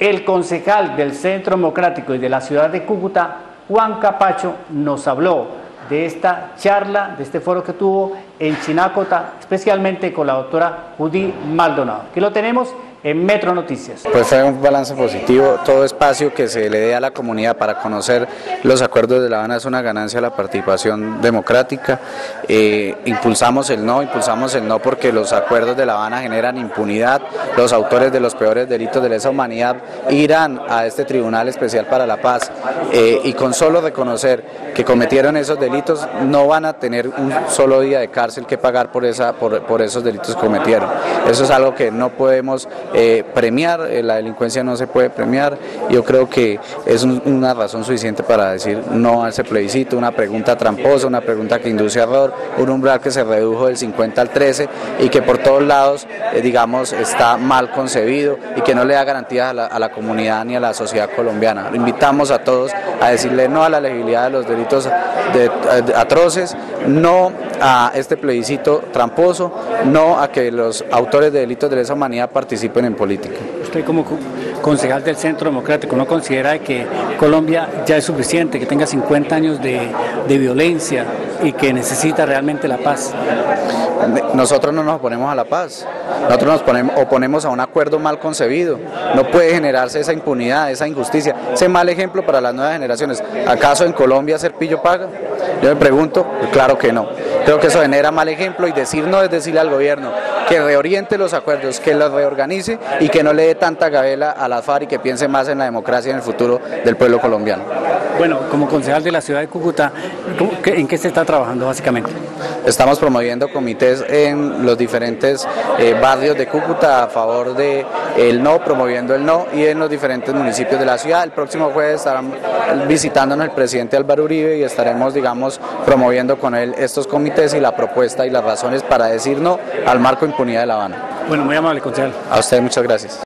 El concejal del Centro Democrático y de la ciudad de Cúcuta, Juan Capacho, nos habló de esta charla, de este foro que tuvo en Chinácota, especialmente con la doctora Judy Maldonado. Aquí lo tenemos en Metro Noticias. Pues fue un balance positivo, todo espacio que se le dé a la comunidad para conocer los acuerdos de La Habana es una ganancia a la participación democrática. Eh, impulsamos el no, impulsamos el no porque los acuerdos de La Habana generan impunidad, los autores de los peores delitos de lesa humanidad irán a este Tribunal Especial para la Paz eh, y con solo reconocer que cometieron esos delitos no van a tener un solo día de cárcel que pagar por, esa, por, por esos delitos que cometieron. Eso es algo que no podemos eh, premiar, eh, la delincuencia no se puede premiar. Yo creo que es una razón suficiente para decir no a ese plebiscito, una pregunta tramposa, una pregunta que induce a error, un umbral que se redujo del 50 al 13 y que por todos lados, eh, digamos, está mal concebido y que no le da garantías a la, comunidad ni a la sociedad colombiana. Invitamos a todos a decirle no a la legibilidad de los delitos atroces, no a este plebiscito tramposo, no a que los autores de delitos de lesa humanidad participen en política. Usted como concejal del Centro Democrático, ¿no considera que Colombia ya es suficiente, que tenga 50 años de, de violencia y que necesita realmente la paz? Nosotros no nos oponemos a la paz, nosotros nos ponemos, oponemos a un acuerdo mal concebido. No puede generarse esa impunidad, esa injusticia, ese mal ejemplo para las nuevas generaciones. ¿Acaso en Colombia ser pillo paga? Yo me pregunto, claro que no. Creo que eso genera mal ejemplo y decir no es decirle al gobierno que reoriente los acuerdos, que los reorganice y que no le dé tanta gabela a la FARC y que piense más en la democracia y en el futuro del pueblo colombiano. Bueno, como concejal de la ciudad de Cúcuta, ¿en qué se está trabajando básicamente? Estamos promoviendo comités en los diferentes eh, barrios de Cúcuta a favor de el no, promoviendo el no y en los diferentes municipios de la ciudad. El próximo jueves estarán visitándonos el presidente Álvaro Uribe y estaremos, digamos, promoviendo con él estos comités y la propuesta y las razones para decir no al marco impunidad de La Habana. Bueno, muy amable, concejal. A usted muchas gracias.